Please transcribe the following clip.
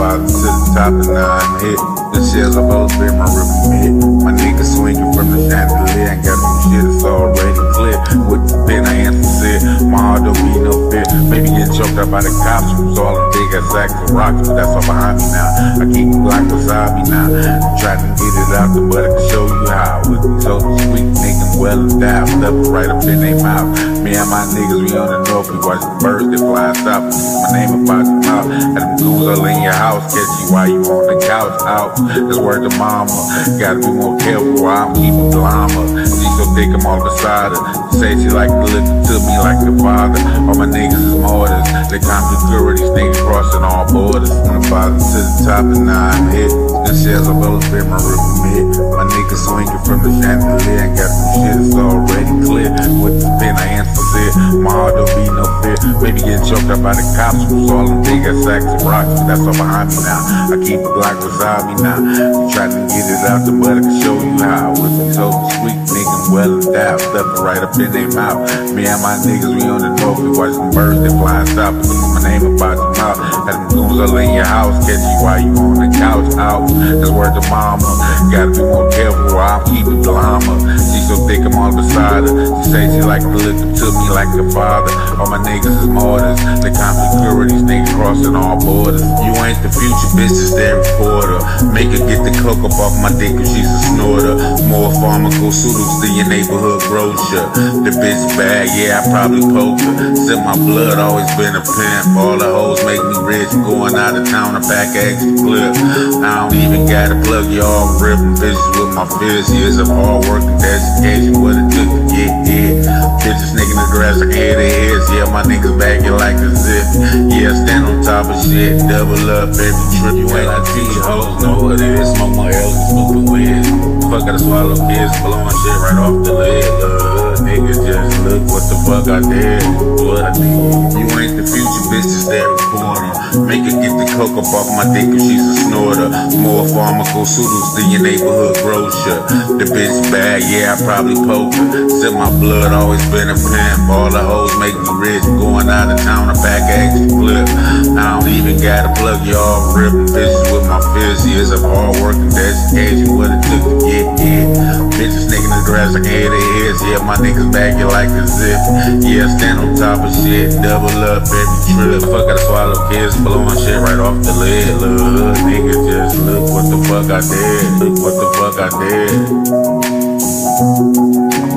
bottom to the top and I'm hit. The shells both been my ripping hit. My nigga swinging from the chandelier and got some shit that's already clear. With the pen, I answer said, my heart don't be no fear. Maybe get choked up by the cops from all them big ass sacks of rocks, but that's all behind me now. I keep the Me now. Trying to get it out the I can show you how. With so sweet, nigga, well endowed, left right up in their mouth. Me and my niggas, we on the north, we watch the birds that fly stop. My name about the mouth. Had them goons all in your house, catch you while you on the couch out. That's word to mama. Gotta be more careful while I'm keeping glamour. She so thick, I'm all beside her. Say she like to look to me like the father. All my niggas is mortars. They come through these niggas crossing all borders. From the bottom to the top, and now I'm hit. The shells are both been my ripping hit. My niggas swinging from the chandelier and got some shit that's already clear. With the pen, I answer said, my heart don't be no fear. Maybe get choked up by the cops from all them big ass sacks of rocks, that's all behind me now. I keep a Glock beside me now. You trying to get it out the butt, I can show you how. With me so sweet, well endowed, stuffing right up in their mouth. Me and my niggas, we on the north, we watch them birds that fly and stop. My name about the mouth. Had them goons all in your house, catch you while you on the couch out. That's word to mama. Gotta be more careful I'm keeping glamour. She so thick, I'm all beside her. She say she like to look up to me like a father. All my niggas is martyrs. They come these niggas crossing all borders. You ain't the future, bitch, it's their reporter. Make her get the coke up off my dick if she's a snorter. More pharmaceuticals than your neighborhood grocer. The bitch bad, yeah, I probably poke her. Sip my blood, always been a pimp. All the hoes make me rich. Going out of town, I back extra clip. I don't even gotta plug y'all. Ripping bitches with my fist. Years of hard work and dedication, what it took to get here. Bitches nigga in the grass, I can hear their heads. Yeah, my niggas back like a zip. Yeah, stand on top of shit. Double up every trip. You ain't like these hoes know what it is. Smoke my L's and smoking weed. Fuck, gotta swallow kids, blowing shit right off the lid. Uh, niggas just look what the fuck I did. What I did. You ain't the future, bitch, it's every corner. Make her get the coke up off my dick if she's a snorter. More pharmaceuticals than your neighborhood grocer. The bitch bad, yeah, I probably poke her. Sip my blood, always been a pimp. All the hoes make me rich. Going out of town, I back extra flip. I don't even gotta plug y'all. Ripping bitches with Years of hard work and dedication. What it took to get here. Bitches nigga in the grass, I can hear their heads. Yeah, my niggas back it like a zip. Yeah, stand on top of shit. Double up every trip. Fuck, gotta swallow kids. Blowing shit right off the lid. Look, nigga, just look what the fuck I did. Look what the fuck I did.